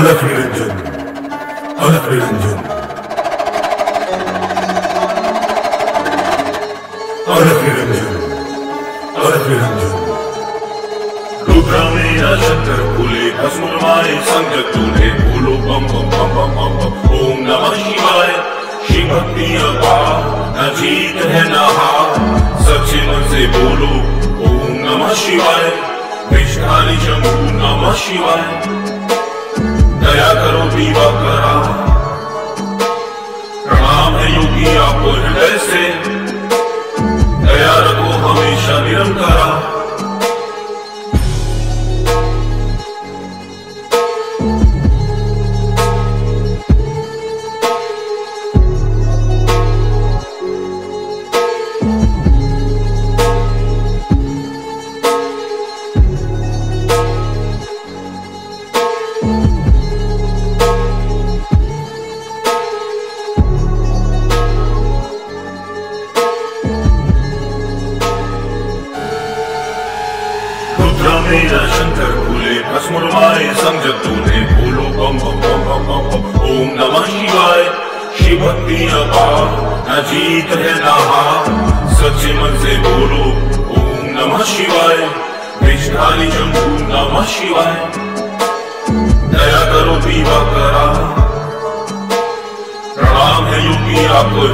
अलख निरंजन अलख निरंजन। अलख निरंजन अलख निरंजन। रुद्रा मेरा शंकर फूले भस्मुरमाए संगत तूने बोलो बम बम बम बम बम बम। ओम नमः शिवाय शिव भक्ति अपार न जीत है न हार। सच्चे मन से बोलो, ओम नमः शिवाय। विष्णाली शंभु नमः शिवाय मेरा शंकर भूले भस्मुरमाए समझ तूने बम बम बम बम बम बम, ओम नमः शिवाय। शिव भक्ति अपार न जीत है न हार सच्चे मन से बोलो, ओम नमः शिवाय। विष्णाली शंभु, नमः शिवाय। दया करो, दीवा करा। प्रणाम है योगी, आपको